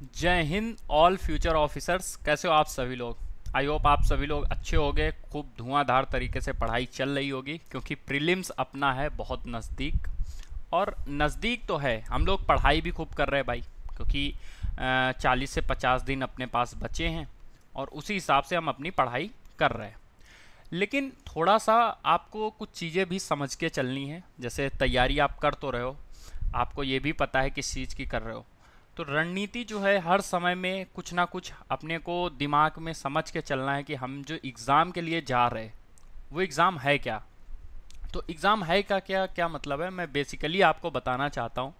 जय Hind all future officers कैसे हो आप सभी लोग? आई होप आप सभी लोग अच्छे होंगे, खूब धुआंधार तरीके से पढ़ाई चल रही होगी, क्योंकि प्रीलिम्स अपना है बहुत नज़दीक। और नज़दीक तो है, हम लोग पढ़ाई भी खूब कर रहे हैं भाई, क्योंकि चालीस से पचास दिन अपने पास बचे हैं, और उसी हिसाब से हम अपनी पढ़ाई कर रहे हैं। लेकिन थोड़ा सा आपको कुछ चीज़ें भी समझ के चलनी है, जैसे तैयारी आप कर तो रहे हो, आपको ये भी पता है किस चीज़ की कर रहे हो। तो रणनीति जो है हर समय में कुछ ना कुछ अपने को दिमाग में समझ के चलना है कि हम जो एग्ज़ाम के लिए जा रहे वो एग्ज़ाम है क्या? तो एग्ज़ाम है का क्या क्या मतलब है? मैं बेसिकली आपको बताना चाहता हूँ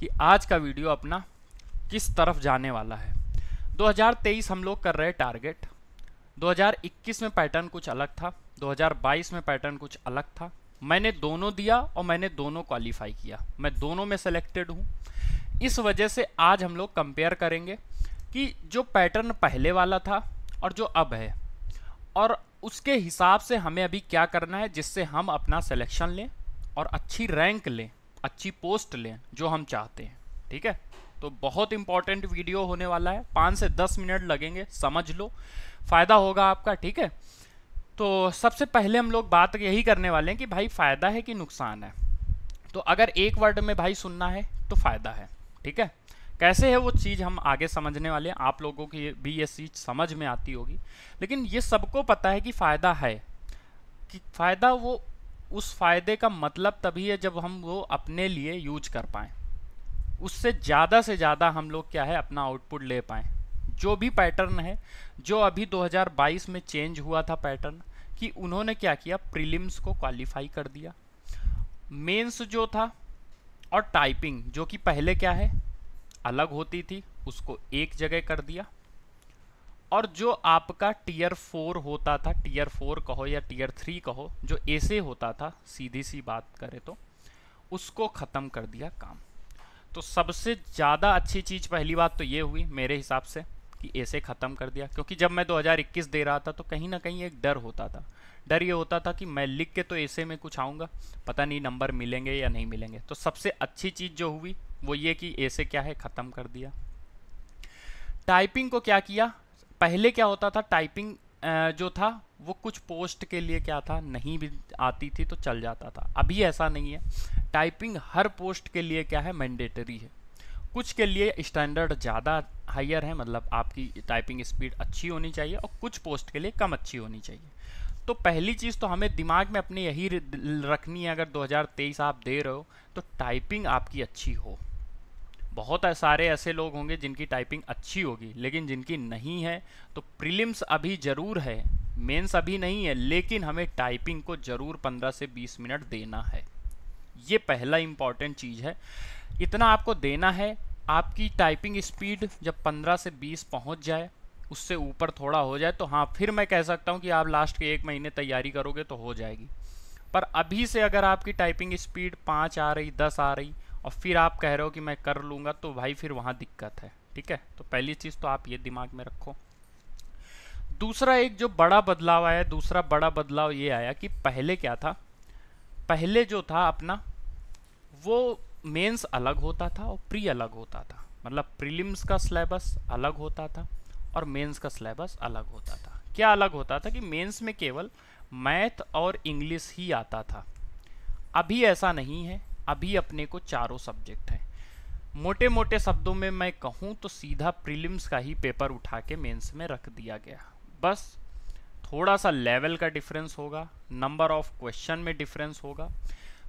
कि आज का वीडियो अपना किस तरफ़ जाने वाला है। 2023 हम लोग कर रहे हैं टारगेट 2021 में पैटर्न कुछ अलग था। 2022 में पैटर्न कुछ अलग था। मैंने दोनों दिया और मैंने दोनों क्वालिफाई किया। मैं दोनों में सेलेक्टेड हूँ। इस वजह से आज हम लोग कंपेयर करेंगे कि जो पैटर्न पहले वाला था और जो अब है। और उसके हिसाब से हमें अभी क्या करना है, जिससे हम अपना सिलेक्शन लें और अच्छी रैंक लें, अच्छी पोस्ट लें, जो हम चाहते हैं। ठीक है? तो बहुत इंपॉर्टेंट वीडियो होने वाला है। पाँच से दस मिनट लगेंगे, समझ लो। फ़ायदा होगा आपका, ठीक है? तो सबसे पहले हम लोग बात यही करने वाले हैं कि भाई फ़ायदा है कि नुकसान है? तो अगर एक वर्ड में भाई सुनना है तो फ़ायदा है। ठीक है? कैसे है वो चीज़ हम आगे समझने वाले आप लोगों की भी ये चीज़ समझ में आती होगी। लेकिन ये सबको पता है कि फ़ायदा है। कि फ़ायदा वो, उस फ़ायदे का मतलब तभी है जब हम वो अपने लिए यूज़ कर पाएँ। उससे ज़्यादा से ज़्यादा हम लोग क्या है? अपना आउटपुट ले पाएँ। जो भी पैटर्न है, जो अभी 2022 में चेंज हुआ था पैटर्न, कि उन्होंने क्या किया? प्रीलिम्स को क्वालिफाई कर दिया। मेंस जो था और टाइपिंग जो कि पहले क्या है? अलग होती थी, उसको एक जगह कर दिया। और जो आपका टीयर फोर होता था टीयर फोर कहो या टीयर थ्री कहो, जो ऐसे होता था, सीधी सी बात करें तो उसको ख़त्म कर दिया काम। तो सबसे ज़्यादा अच्छी चीज़, पहली बात तो ये हुई मेरे हिसाब से कि ऐसे ख़त्म कर दिया। क्योंकि जब मैं 2021 दे रहा था तो कहीं ना कहीं एक डर होता था। डर ये होता था कि मैं लिख के तो ऐसे में कुछ आऊँगा, पता नहीं नंबर मिलेंगे या नहीं मिलेंगे। तो सबसे अच्छी चीज़ जो हुई, वो ये कि ऐसे क्या है, ख़त्म कर दिया। टाइपिंग को क्या किया? पहले क्या होता था, टाइपिंग जो था, वो कुछ पोस्ट के लिए क्या था, नहीं भी आती थी तो चल जाता था। अभी ऐसा नहीं है। टाइपिंग हर पोस्ट के लिए क्या है, मैंडेटरी है। कुछ के लिए स्टैंडर्ड ज़्यादा हाइयर है मतलब आपकी टाइपिंग स्पीड अच्छी होनी चाहिए और कुछ पोस्ट के लिए कम अच्छी होनी चाहिए। तो पहली चीज़ तो हमें दिमाग में अपनी यही रखनी है, अगर 2023 आप दे रहे हो तो टाइपिंग आपकी अच्छी हो। बहुत सारे ऐसे लोग होंगे जिनकी टाइपिंग अच्छी होगी, लेकिन जिनकी नहीं है तो प्रीलिम्स अभी ज़रूर है मेंस अभी नहीं है, लेकिन हमें टाइपिंग को ज़रूर 15 से 20 मिनट देना है। ये पहला इंपॉर्टेंट चीज़ है। इतना आपको देना है, आपकी टाइपिंग स्पीड जब 15 से 20 पहुँच जाए, उससे ऊपर थोड़ा हो जाए तो हाँ फिर मैं कह सकता हूँ कि आप लास्ट के एक महीने तैयारी करोगे तो हो जाएगी। पर अभी से अगर आपकी टाइपिंग स्पीड पाँच आ रही, दस आ रही, और फिर आप कह रहे हो कि मैं कर लूँगा तो भाई फिर वहाँ दिक्कत है, ठीक है? तो पहली चीज़ तो आप ये दिमाग में रखो। दूसरा एक जो बड़ा बदलाव आया, दूसरा बड़ा बदलाव ये आया कि पहले क्या था? पहले जो था अपना, वो मेंस अलग होता था और प्री अलग होता था। मतलब प्रीलिम्स का सिलेबस अलग होता था और मेंस का सिलेबस अलग होता था। क्या अलग होता था कि मेंस में केवल मैथ और इंग्लिश ही आता था। अभी ऐसा नहीं है। अभी अपने को चारों सब्जेक्ट हैं। मोटे मोटे शब्दों में मैं कहूँ तो सीधा प्रीलिम्स का ही पेपर उठा के मेंस में रख दिया गया। बस थोड़ा सा लेवल का डिफरेंस होगा, नंबर ऑफ़ क्वेश्चन में डिफरेंस होगा।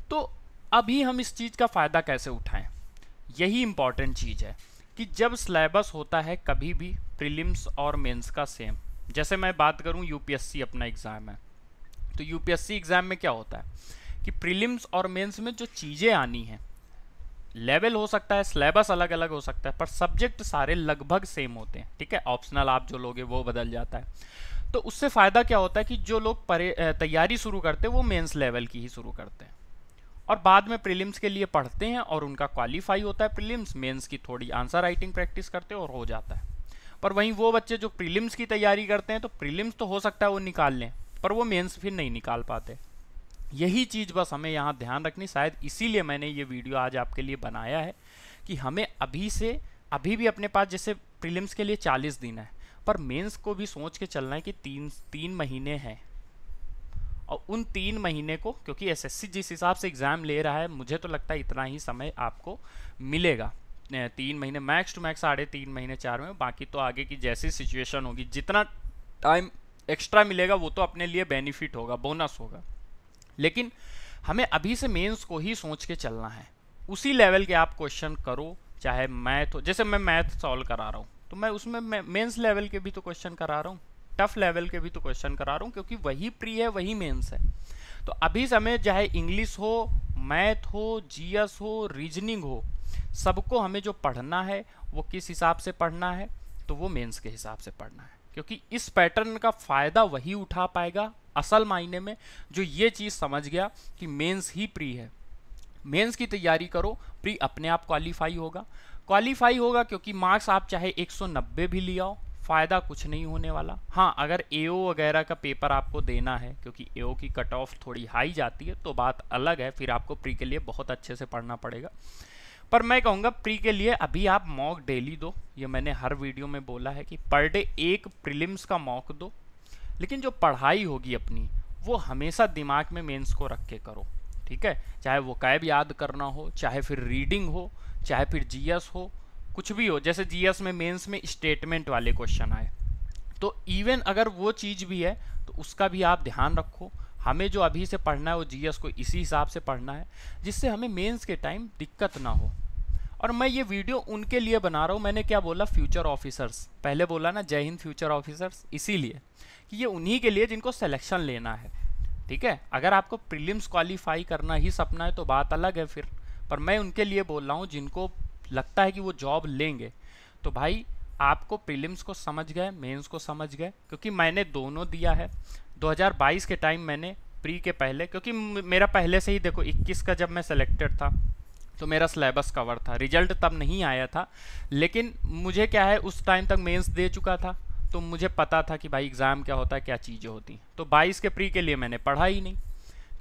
तो अभी हम इस चीज़ का फ़ायदा कैसे उठाएँ? यही इंपॉर्टेंट चीज़ है कि जब सिलेबस होता है, कभी भी प्रीलिम्स और मेंस का सेम जैसे मैं बात करूँ यूपीएससी अपना एग्ज़ाम है। तो यूपीएससी एग्ज़ाम में क्या होता है कि प्रीलिम्स और मेंस में जो चीज़ें आनी हैं लेवल हो सकता है सिलेबस अलग अलग हो सकता है, पर सब्जेक्ट सारे लगभग सेम होते हैं। ठीक है? ऑप्शनल आप जो लोगे वो बदल जाता है। तो उससे फ़ायदा क्या होता है कि जो लोग तैयारी शुरू करते हैं, वो मेंस लेवल की ही शुरू करते हैं। और बाद में प्रीलिम्स के लिए पढ़ते हैं और उनका क्वालिफाई होता है प्रीलिम्स मेंस की थोड़ी आंसर राइटिंग प्रैक्टिस करते हैं और हो जाता है। पर वहीं वो बच्चे जो प्रीलिम्स की तैयारी करते हैं तो प्रीलिम्स तो हो सकता है वो निकाल लें, पर वो मेंस फिर नहीं निकाल पाते। यही चीज़ बस हमें यहाँ ध्यान रखनी, शायद इसीलिए मैंने ये वीडियो आज आपके लिए बनाया है कि हमें अभी से, अभी भी अपने पास जैसे प्रीलिम्स के लिए 40 दिन है, पर मेंस को भी सोच के चलना है कि तीन तीन महीने हैं। और उन तीन महीने को, क्योंकि एसएससी जिस हिसाब से एग्ज़ाम ले रहा है, मुझे तो लगता है इतना ही समय आपको मिलेगा। तीन महीने मैक्स टू मैक्स साढ़े तीन महीने, चार में बाकी तो आगे की जैसी सिचुएशन होगी, जितना टाइम एक्स्ट्रा मिलेगा, वो तो अपने लिए बेनिफिट होगा बोनस होगा। लेकिन हमें अभी से मेंस को ही सोच के चलना है। उसी लेवल के आप क्वेश्चन करो, चाहे मैथ हो, जैसे मैं मैथ सॉल्व करा रहा हूँ तो मैं उसमें मेंस लेवल के भी तो क्वेश्चन करा रहा हूँ। टफ लेवल के भी तो क्वेश्चन करा रहा हूँ, क्योंकि वही प्री है, वही मेंस है। तो अभी समय चाहे इंग्लिश हो मैथ हो जीएस हो रीजनिंग हो, सबको हमें जो पढ़ना है, वो किस हिसाब से पढ़ना है तो वो मेंस के हिसाब से पढ़ना है। क्योंकि इस पैटर्न का फ़ायदा वही उठा पाएगा असल मायने में, जो ये चीज़ समझ गया कि मेंस ही प्री है। मेंस की तैयारी करो प्री अपने आप क्वालिफाई होगा। क्वालिफाई होगा क्योंकि मार्क्स आप चाहे 190 भी ले आओ फ़ायदा कुछ नहीं होने वाला। हाँ अगर एओ वगैरह का पेपर आपको देना है, क्योंकि एओ की कट ऑफ़ थोड़ी हाई जाती है तो बात अलग है, फिर आपको प्री के लिए बहुत अच्छे से पढ़ना पड़ेगा। पर मैं कहूँगा प्री के लिए अभी आप मॉक डेली दो। ये मैंने हर वीडियो में बोला है कि पर डे एक प्रिलिम्स का मॉक दो। लेकिन जो पढ़ाई होगी अपनी, वो हमेशा दिमाग में मेंस को रख के करो, ठीक है? चाहे वो कैब याद करना हो, चाहे फिर रीडिंग हो, चाहे फिर जीएस हो कुछ भी हो, जैसे जीएस में मेंस में स्टेटमेंट वाले क्वेश्चन आए। तो इवन अगर वो चीज़ भी है तो उसका भी आप ध्यान रखो। हमें जो अभी से पढ़ना है, वो जीएस को इसी हिसाब से पढ़ना है, जिससे हमें मेंस के टाइम दिक्कत ना हो। और मैं ये वीडियो उनके लिए बना रहा हूँ। मैंने क्या बोला? फ्यूचर ऑफिसर्स पहले बोला ना, जय हिंद फ्यूचर ऑफिसर्स इसीलिए कि ये उन्हीं के लिए जिनको सिलेक्शन लेना है। ठीक है? अगर आपको प्रीलिम्स क्वालिफाई करना ही सपना है तो बात अलग है फिर। पर मैं उनके लिए बोल रहा हूँ, जिनको लगता है कि वो जॉब लेंगे। तो भाई, आपको प्रीलिम्स को समझ गए मेंस को समझ गए, क्योंकि मैंने दोनों दिया है। 2022 के टाइम मैंने प्री के पहले, क्योंकि मेरा पहले से ही देखो 21 का जब मैं सेलेक्टेड था तो मेरा सिलेबस कवर था। रिज़ल्ट तब नहीं आया था, लेकिन मुझे क्या है, उस टाइम तक मेंस दे चुका था तो मुझे पता था कि भाई एग्ज़ाम क्या होता है, क्या चीज़ें होती हैं। तो 22 के प्री के लिए मैंने पढ़ा ही नहीं।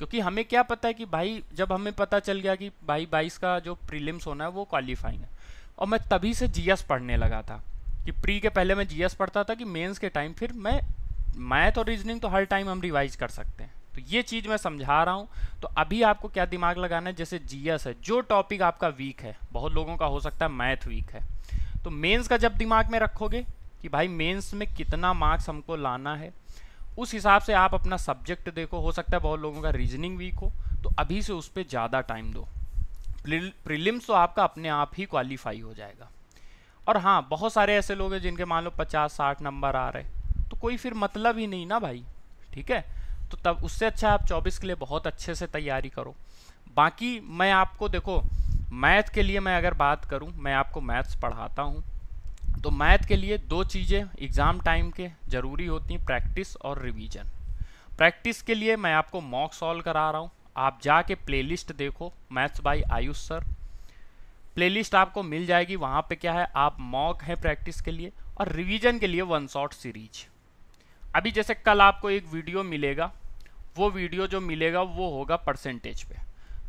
क्योंकि हमें क्या पता है कि भाई, जब हमें पता चल गया कि भाई 22 का जो प्रीलिम्स होना है, वो क्वालिफाइंग है। और मैं तभी से जीएस पढ़ने लगा था कि प्री के पहले मैं जीएस पढ़ता था कि मेंस के टाइम फिर मैं मैथ और रीजनिंग तो हर टाइम हम रिवाइज कर सकते हैं। तो ये चीज़ मैं समझा रहा हूँ। तो अभी आपको क्या दिमाग लगाना है? जैसे जीएस है, जो टॉपिक आपका वीक है, बहुत लोगों का हो सकता है मैथ वीक है। तो मेंस का जब दिमाग में रखोगे कि भाई मेंस में कितना मार्क्स हमको लाना है उस हिसाब से आप अपना सब्जेक्ट देखो, हो सकता है बहुत लोगों का रीजनिंग वीक हो तो अभी से उस पर ज़्यादा टाइम दो। प्रिलिम्स तो आपका अपने आप ही क्वालिफाई हो जाएगा। और हाँ बहुत सारे ऐसे लोग हैं जिनके मान लो पचास, साठ नंबर आ रहे तो कोई फिर मतलब ही नहीं ना भाई, ठीक है? तो तब उससे अच्छा आप चौबीस के लिए बहुत अच्छे से तैयारी करो। बाकी मैं आपको देखो, मैथ के लिए मैं अगर बात करूँ, मैं आपको मैथ्स पढ़ाता हूँ। तो मैथ के लिए दो चीज़ें एग्ज़ाम टाइम के ज़रूरी होती हैं प्रैक्टिस और रिवीजन प्रैक्टिस के लिए मैं आपको मॉक सॉल्व करा रहा हूँ। आप जाके प्लेलिस्ट देखो maths by Ayush sir playlist आपको मिल जाएगी, वहाँ पे क्या है, आप मॉक है प्रैक्टिस के लिए और रिवीजन के लिए वन शॉट सीरीज़ अभी जैसे कल आपको एक वीडियो मिलेगा, वो वीडियो जो मिलेगा वो होगा परसेंटेज पे.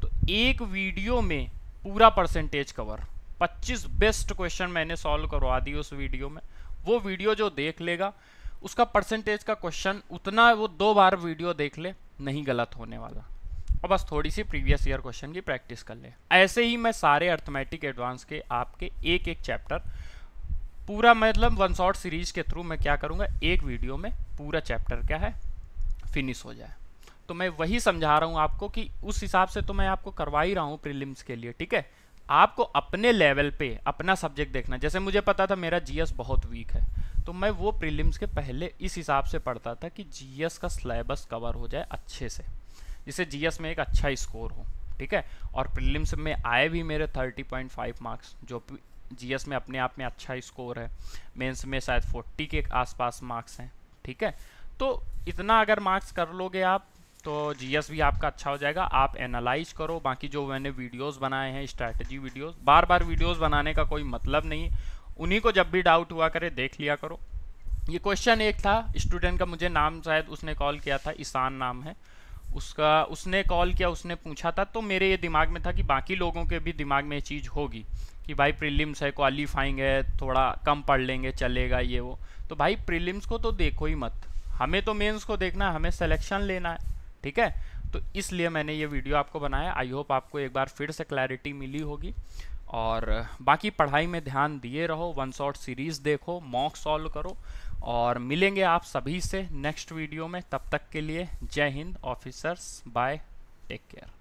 तो एक वीडियो में पूरा परसेंटेज कवर 25 बेस्ट क्वेश्चन मैंने सॉल्व करवा दी उस वीडियो में। वो वीडियो जो देख लेगा, उसका परसेंटेज का क्वेश्चन उतना वो दो बार वीडियो देख ले, नहीं गलत होने वाला। और बस थोड़ी सी प्रीवियस ईयर क्वेश्चन की प्रैक्टिस कर ले। ऐसे ही मैं सारे अर्थमेटिक एडवांस के आपके एक एक चैप्टर पूरा मतलब वन शॉट सीरीज़ के थ्रू मैं क्या करूँगा, एक वीडियो में पूरा चैप्टर क्या है फिनिश हो जाए। तो मैं वही समझा रहा हूँ आपको कि उस हिसाब से तो मैं आपको करवा ही रहा हूँ प्रीलिम्स के लिए, ठीक है? आपको अपने लेवल पे अपना सब्जेक्ट देखना जैसे मुझे पता था मेरा जीएस बहुत वीक है तो मैं वो प्रीलिम्स के पहले इस हिसाब से पढ़ता था कि जीएस का सिलेबस कवर हो जाए अच्छे से, जिससे जीएस में एक अच्छा स्कोर हो, ठीक है? और प्रीलिम्स में आए भी मेरे 30.5 मार्क्स जो जीएस में अपने आप में अच्छा स्कोर है। मेंस में शायद 40 के आसपास मार्क्स हैं, ठीक है? तो इतना अगर मार्क्स कर लोगे आप तो जीएस भी आपका अच्छा हो जाएगा। आप एनालाइज करो, बाकी जो मैंने वीडियोस बनाए हैं स्ट्रैटेजी वीडियोस बार बार वीडियोस बनाने का कोई मतलब नहीं। उन्हीं को जब भी डाउट हुआ करे, देख लिया करो। ये क्वेश्चन एक था स्टूडेंट का मुझे नाम शायद उसने कॉल किया था, ईशान नाम है। उसका, उसने कॉल किया, उसने पूछा था तो मेरे ये दिमाग में था कि बाकी लोगों के भी दिमाग में ये चीज़ होगी कि भाई प्रीलिम्स है क्वालिफाइंग है, थोड़ा कम पढ़ लेंगे, चलेगा ये वो। तो भाई प्रीलिम्स को तो देखो ही मत। हमें तो मेंस को देखना है, हमें सिलेक्शन लेना है। ठीक है? तो इसलिए मैंने ये वीडियो आपको बनाया। आई होप आपको एक बार फिर से क्लैरिटी मिली होगी। और, बाकी पढ़ाई में ध्यान दिए रहो। वन शॉर्ट सीरीज़ देखो मॉक सॉल्व करो। और मिलेंगे आप सभी से नेक्स्ट वीडियो में। तब तक के लिए जय Hind officers bye take care